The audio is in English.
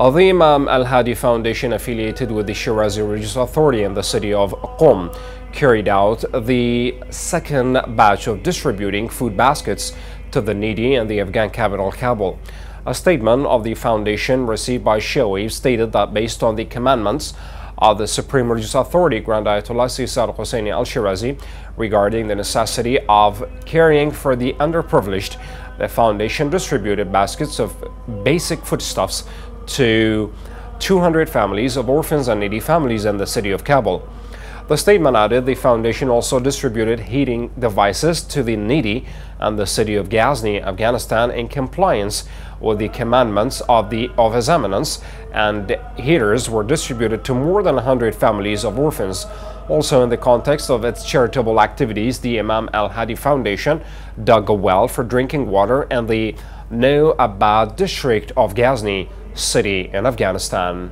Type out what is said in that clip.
The Imam Al Hadi Foundation, affiliated with the Shirazi Religious Authority in the city of Qom, carried out the second batch of distributing food baskets to the needy in the Afghan capital, Kabul. A statement of the foundation received by Shia Waves stated that based on the commandments of the Supreme Religious Authority, Grand Ayatollah Sayyid Hosseini Al Shirazi, regarding the necessity of caring for the underprivileged, the foundation distributed baskets of basic foodstuffs to 200 families of orphans and needy families in the city of Kabul. The statement added the foundation also distributed heating devices to the needy and the city of Ghazni, Afghanistan in compliance with the commandments of the of His Eminence and heaters were distributed to more than 100 families of orphans. Also in the context of its charitable activities, the Imam Al-Hadi Foundation dug a well for drinking water in the No Abad district of Ghazni city in Afghanistan.